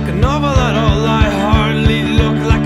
like a novel at all. I hardly look like